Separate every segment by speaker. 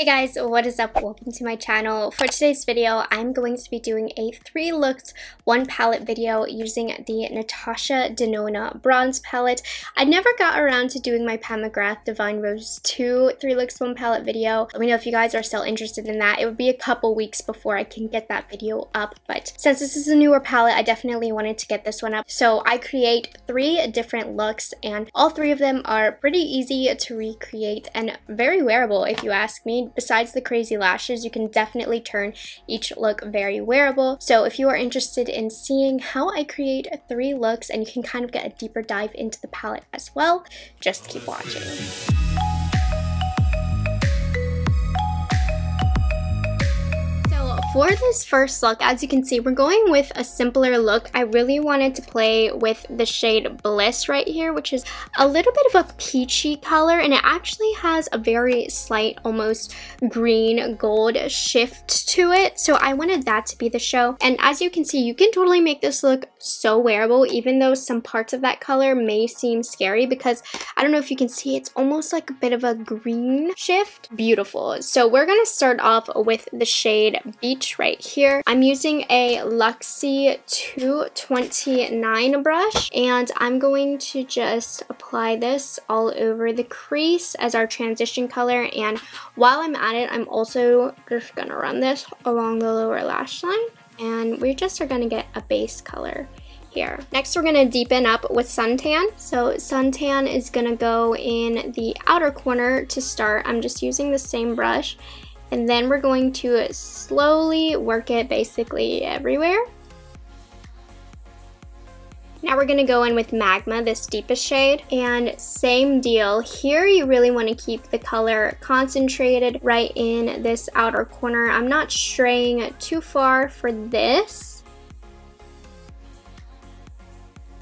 Speaker 1: Hey guys, what is up? Welcome to my channel. For today's video, I'm going to be doing a three looks, one palette video using the Natasha Denona bronze palette. I never got around to doing my Pat McGrath Divine Rose 2 three looks, one palette video. Let me know if you guys are still interested in that. It would be a couple weeks before I can get that video up, but since this is a newer palette, I definitely wanted to get this one up. So I create three different looks and all three of them are pretty easy to recreate and very wearable if you ask me besides the crazy lashes, you can definitely turn each look very wearable. So if you are interested in seeing how I create three looks and you can kind of get a deeper dive into the palette as well, just keep watching. For this first look, as you can see, we're going with a simpler look. I really wanted to play with the shade Bliss right here, which is a little bit of a peachy color, and it actually has a very slight, almost green gold shift to it. So I wanted that to be the show. And as you can see, you can totally make this look so wearable, even though some parts of that color may seem scary because I don't know if you can see, it's almost like a bit of a green shift. Beautiful. So we're gonna start off with the shade Beach right here. I'm using a Luxie 229 brush and I'm going to just apply this all over the crease as our transition color and while I'm at it I'm also just gonna run this along the lower lash line and we just are gonna get a base color here. Next, we're gonna deepen up with suntan. So suntan is gonna go in the outer corner to start. I'm just using the same brush and then we're going to slowly work it basically everywhere. Now we're going to go in with Magma, this deepest shade, and same deal. Here you really want to keep the color concentrated right in this outer corner. I'm not straying too far for this.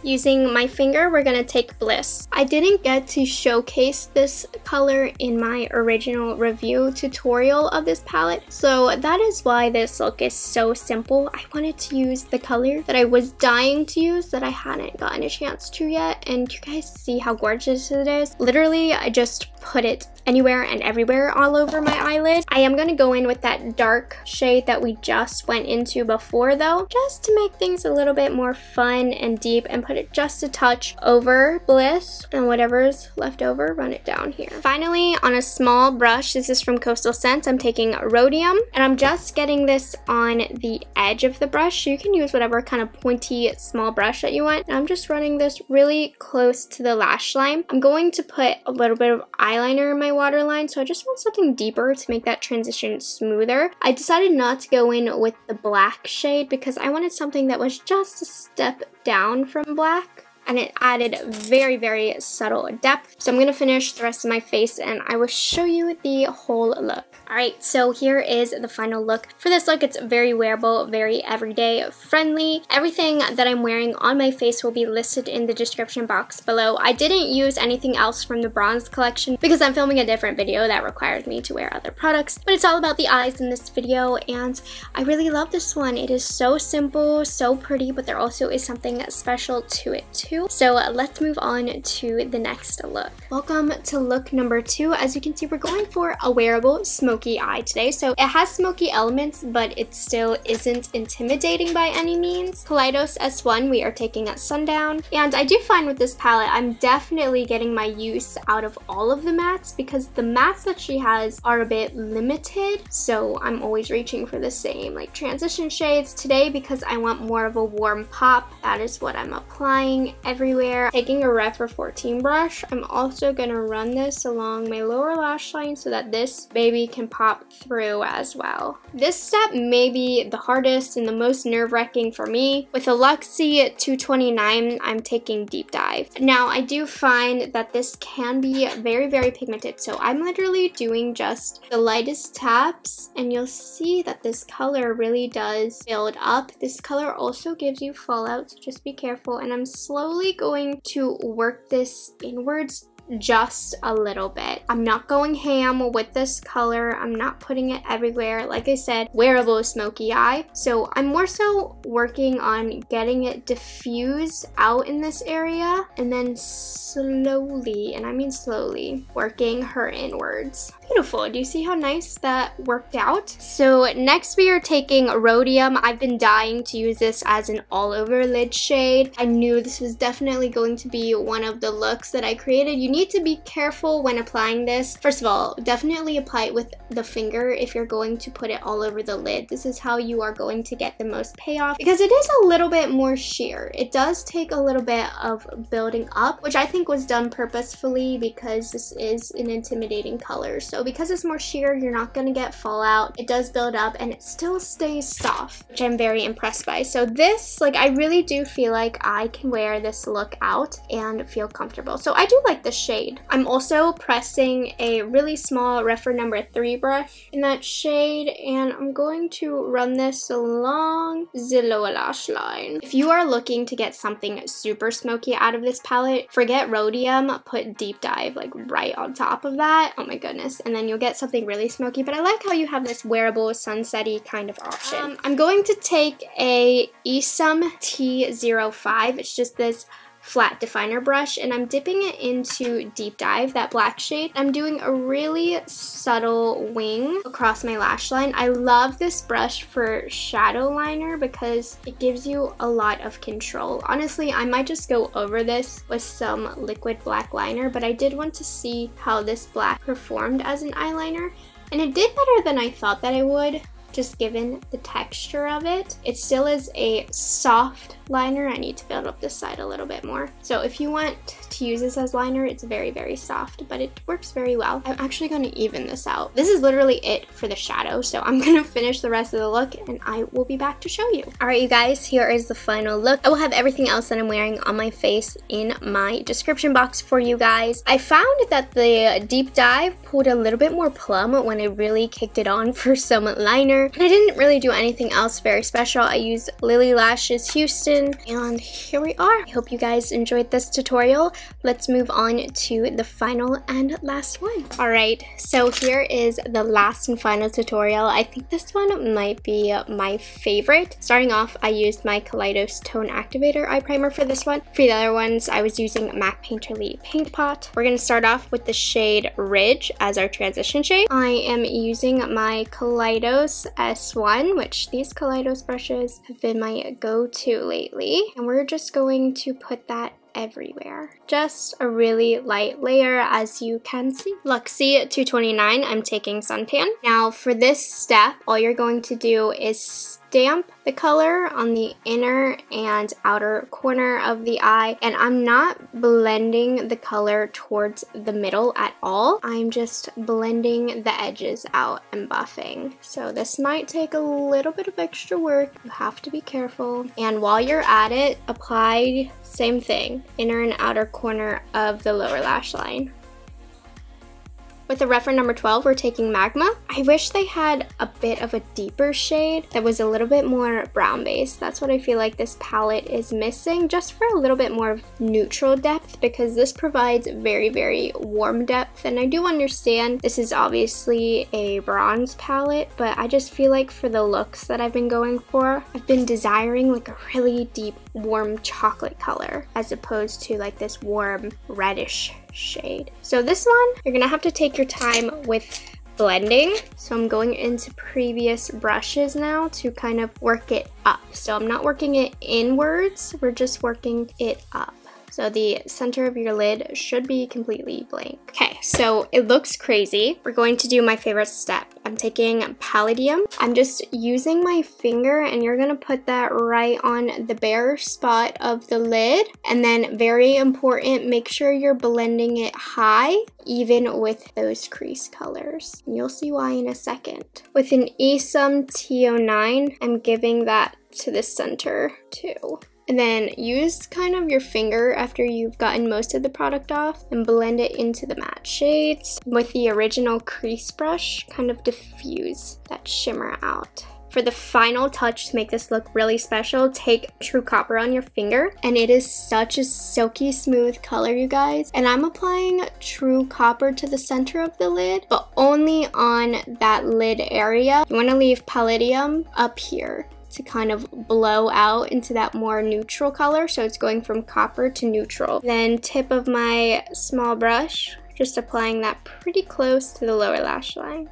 Speaker 1: Using my finger, we're gonna take Bliss. I didn't get to showcase this color in my original review tutorial of this palette, so that is why this look is so simple. I wanted to use the color that I was dying to use that I hadn't gotten a chance to yet, and you guys see how gorgeous it is. Literally, I just put it anywhere and everywhere all over my eyelid. I am going to go in with that dark shade that we just went into before though, just to make things a little bit more fun and deep and put it just a touch over Bliss and whatever's left over, run it down here. Finally, on a small brush, this is from Coastal Scents, I'm taking Rhodium and I'm just getting this on the edge of the brush. You can use whatever kind of pointy small brush that you want. And I'm just running this really close to the lash line. I'm going to put a little bit of eyeliner in my waterline, so I just want something deeper to make that transition smoother. I decided not to go in with the black shade because I wanted something that was just a step down from black and it added very, very subtle depth. So I'm to finish the rest of my face and I will show you the whole look. Alright, so here is the final look. For this look, it's very wearable, very everyday friendly. Everything that I'm wearing on my face will be listed in the description box below. I didn't use anything else from the bronze collection because I'm filming a different video that requires me to wear other products. But it's all about the eyes in this video and I really love this one. It is so simple, so pretty, but there also is something special to it too. So uh, let's move on to the next look. Welcome to look number two. As you can see, we're going for a wearable smoky eye today. So it has smoky elements, but it still isn't intimidating by any means. Kaleidos S1 we are taking at sundown. And I do find with this palette, I'm definitely getting my use out of all of the mattes because the mattes that she has are a bit limited. So I'm always reaching for the same like transition shades. Today, because I want more of a warm pop, that is what I'm applying everywhere. Taking a Rephr 14 brush, I'm also gonna run this along my lower lash line so that this baby can pop through as well. This step may be the hardest and the most nerve-wracking for me. With a Luxie 229, I'm taking Deep Dive. Now, I do find that this can be very, very pigmented, so I'm literally doing just the lightest taps, and you'll see that this color really does build up. This color also gives you fallout, so just be careful, and I'm slowly going to work this inwards just a little bit. I'm not going ham with this color. I'm not putting it everywhere. Like I said, wearable smoky eye. So I'm more so working on getting it diffused out in this area and then slowly, and I mean slowly, working her inwards. Beautiful. Do you see how nice that worked out? So next we are taking Rhodium. I've been dying to use this as an all over lid shade. I knew this was definitely going to be one of the looks that I created. You need to be careful when applying this. First of all, definitely apply it with the finger if you're going to put it all over the lid. This is how you are going to get the most payoff because it is a little bit more sheer. It does take a little bit of building up, which I think was done purposefully because this is an intimidating color. So because it's more sheer, you're not gonna get fallout. It does build up and it still stays soft, which I'm very impressed by. So this, like I really do feel like I can wear this look out and feel comfortable. So I do like the shade. I'm also pressing a really small Rephr number three brush in that shade and I'm going to run this along the lower lash line. If you are looking to get something super smoky out of this palette, forget Rhodium, put Deep Dive like right on top of that. Oh my goodness. And then you'll get something really smoky, but I like how you have this wearable sunsetty kind of option. Um, I'm going to take a Isom T05. It's just this flat definer brush and I'm dipping it into Deep Dive, that black shade. I'm doing a really subtle wing across my lash line. I love this brush for shadow liner because it gives you a lot of control. Honestly, I might just go over this with some liquid black liner, but I did want to see how this black performed as an eyeliner. And it did better than I thought that it would just given the texture of it. It still is a soft liner. I need to build up this side a little bit more. So if you want to use this as liner, it's very, very soft, but it works very well. I'm actually going to even this out. This is literally it for the shadow, so I'm going to finish the rest of the look and I will be back to show you. All right, you guys, here is the final look. I will have everything else that I'm wearing on my face in my description box for you guys. I found that the deep dive pulled a little bit more plum when I really kicked it on for some liner. And I didn't really do anything else very special. I used Lily Lashes Houston and here we are. I hope you guys enjoyed this tutorial. Let's move on to the final and last one. All right, so here is the last and final tutorial. I think this one might be my favorite. Starting off, I used my Kaleidos Tone Activator Eye Primer for this one. For the other ones, I was using MAC Painterly Paint Pot. We're gonna start off with the shade Ridge as our transition shade. I am using my Kaleidos S1, which these Kaleidos brushes have been my go-to lately and we're just going to put that everywhere. Just a really light layer as you can see. Luxie 229, I'm taking Suntan. Now for this step, all you're going to do is stamp the color on the inner and outer corner of the eye and I'm not blending the color towards the middle at all. I'm just blending the edges out and buffing. So this might take a little bit of extra work. You have to be careful. And while you're at it, apply same thing, inner and outer corner of the lower lash line. With the Rephr number 12, we're taking Magma. I wish they had a bit of a deeper shade that was a little bit more brown based. That's what I feel like this palette is missing, just for a little bit more neutral depth because this provides very, very warm depth. And I do understand this is obviously a bronze palette, but I just feel like for the looks that I've been going for, I've been desiring like a really deep, warm chocolate color as opposed to like this warm reddish shade. So this one, you're gonna have to take your time with blending. So I'm going into previous brushes now to kind of work it up. So I'm not working it inwards, we're just working it up. So the center of your lid should be completely blank. Okay, so it looks crazy. We're going to do my favorite step. I'm taking Palladium. I'm just using my finger and you're gonna put that right on the bare spot of the lid. And then very important, make sure you're blending it high, even with those crease colors. You'll see why in a second. With an Isom T09, I'm giving that to the center too. And then use kind of your finger after you've gotten most of the product off and blend it into the matte shades. With the original crease brush, kind of diffuse that shimmer out. For the final touch to make this look really special, take True Copper on your finger. And it is such a silky smooth color, you guys. And I'm applying True Copper to the center of the lid, but only on that lid area. You want to leave Palladium up here to kind of blow out into that more neutral color. So it's going from copper to neutral. Then tip of my small brush, just applying that pretty close to the lower lash line.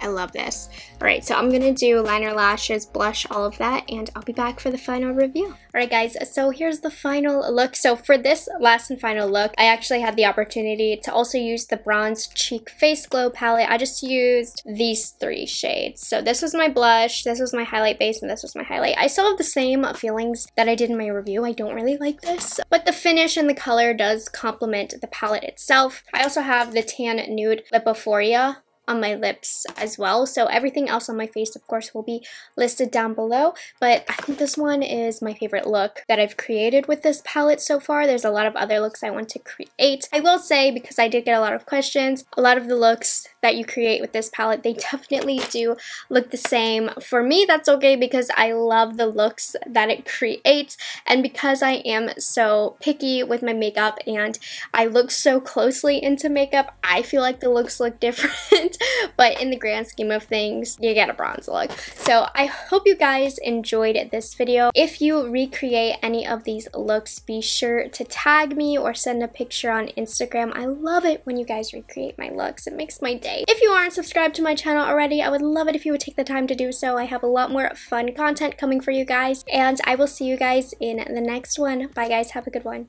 Speaker 1: I love this. All right, so I'm gonna do liner, lashes, blush, all of that, and I'll be back for the final review. All right, guys, so here's the final look. So for this last and final look, I actually had the opportunity to also use the Bronze Cheek Face Glow palette. I just used these three shades. So this was my blush, this was my highlight base, and this was my highlight. I still have the same feelings that I did in my review. I don't really like this, but the finish and the color does complement the palette itself. I also have the Tan Nude Lipophoria on my lips as well. So everything else on my face, of course, will be listed down below. But I think this one is my favorite look that I've created with this palette so far. There's a lot of other looks I want to create. I will say, because I did get a lot of questions, a lot of the looks that you create with this palette, they definitely do look the same. For me, that's okay because I love the looks that it creates. And because I am so picky with my makeup and I look so closely into makeup, I feel like the looks look different. but in the grand scheme of things, you get a bronze look. So I hope you guys enjoyed this video. If you recreate any of these looks, be sure to tag me or send a picture on Instagram. I love it when you guys recreate my looks. It makes my day. If you aren't subscribed to my channel already, I would love it if you would take the time to do so. I have a lot more fun content coming for you guys, and I will see you guys in the next one. Bye guys, have a good one.